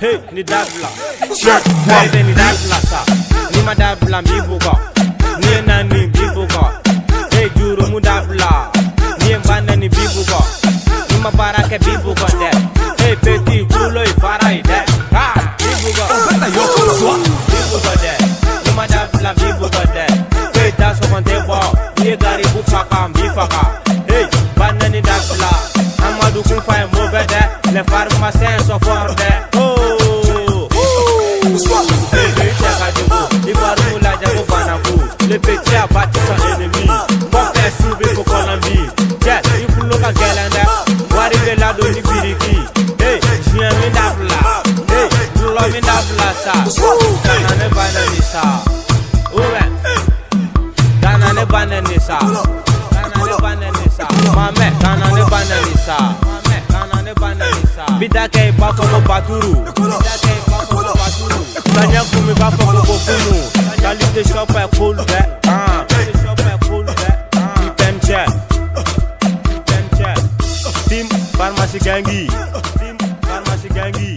hey ni dabla. Bebe ni dabla sa ni ma dabla mi buga. Ni na ni bi buga. Hey juru mu dabla. Ni banda ni bi buga. Ni ma barake bi buga de. Hey petit kulo i fara i de. Ha bi buga. Bi buga de. Ni ma dabla bi buga de. Hey da so konte bo ni gari bu faka mi faka. Hey banda ni dabla. Amadu kun fa mauvais de. Les pharmaciens sont forts de Iguazu la jago banaku Le petit abattu son ennemi Mon père souvi pour Colombie Yes, il faut le cangelanda Waribe la do ni biriki Hey, j'y ai mis d'abla Hey, nous l'homme mis d'abla ça Danane banani ça Ouven Danane banani ça Danane banani ça Mame, danane banani ça Mame, danane banani ça Bidake bako mo baturu kunu Kalite shop e cool be ah. Ipenche Ipenche Team Pharmacy Gangi Team Pharmacy Gangi